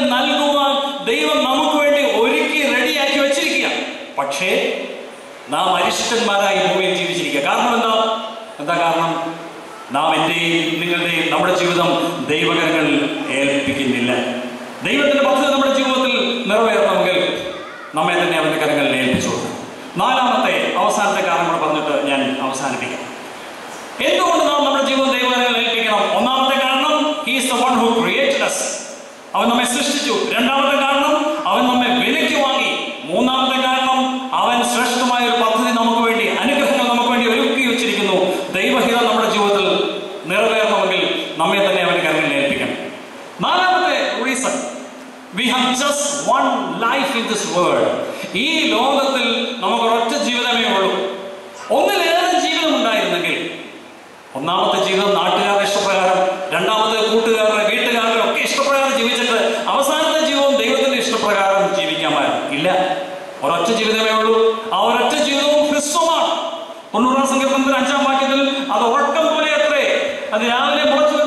നൽകുവാൻ ദൈവം നമുക്ക് വേണ്ടി ഒരുക്കി റെഡിയാക്കി വെച്ചിരിക്കുക. പക്ഷേ നാം അരിഷ്ടന്മാരായി ഭൂമിയിൽ ജീവിച്ചിരിക്കുക. കാരണം എന്താ? എന്താ കാരണം? നാം എന്റെയും നിങ്ങളുടെയും നമ്മുടെ ജീവിതം ദൈവകരങ്ങളിൽ ഏൽപ്പിക്കുന്നില്ല. ദൈവത്തിന്റെ പദ്ധതി നമ്മുടെ ജീവിതത്തിൽ നിറവേറണമെങ്കിൽ നമ്മെ തന്നെ അവന്റെ കരങ്ങളിൽ ഏൽപ്പിച്ചു നാലാമത്തെ അവസാനത്തെ കാരണം കൂടെ പറഞ്ഞിട്ട് ഞാൻ അവസാനിപ്പിക്കാം. എന്തുകൊണ്ട് നാം നമ്മുടെ ജീവിതം ദൈവകരങ്ങളിൽ ഏൽപ്പിക്കണം? ഒന്നാമത്തെ കാരണം he's the one who created us. അവൻ നമ്മെ സൃഷ്ടിച്ചു. രണ്ടാമത്തെ കാരണം അവൻ നമ്മെ വിലയ്ക്ക് വാങ്ങി. മൂന്നാമത്തെ കാരണം അവൻ ശ്രേഷ്ഠമായ ഒരു പദ്ധതി നമുക്ക് വേണ്ടി അനുഗ്രഹങ്ങൾ നമുക്ക് വേണ്ടി ഒരുക്കി വെച്ചിരിക്കുന്നു. ദൈവഹിതം നമ്മുടെ ജീവിതത്തിൽ നിറവേറണമെങ്കിൽ നമ്മെ തന്നെ അവന്റെ കരങ്ങളിൽ ഏൽപ്പിക്കണം. നാലാമത്തെ reason we have just one life in this world ഈ ലോകത്തിൽ നമുക്ക് ഒരൊറ്റ ജീവിതമേ ഉള്ളൂ. ഒന്നിലേറെ ജീവിതം ഉണ്ടായിരുന്നെങ്കിൽ ഒന്നാമത്തെ ജീവിതം നാട്ടുകാരുടെ ഇഷ്ടപ്രകാരം രണ്ടാമത്തെ കൂട്ടുകാരുടെ വീട്ടുകാരുടെ ഒക്കെ ഇഷ്ടപ്രകാരം ജീവിച്ചിട്ട് അവസാനത്തെ ജീവിതവും ദൈവത്തിന്റെ ഇഷ്ടപ്രകാരം ജീവിക്കാമായിരുന്നു ഇല്ല. ഒരൊറ്റ ജീവിതമേ ഉള്ളൂ. ആ ഒരൊറ്റ ജീവിതവും ഹ്രസ്വമാണ്. തൊണ്ണൂറാം സങ്കീർത്തനത്തിൽ അഞ്ചാം വാക്യത്തിൽ അത് ഉറക്കം പോലെ അത്രേ. അത് രാവിലെ മുളച്ചു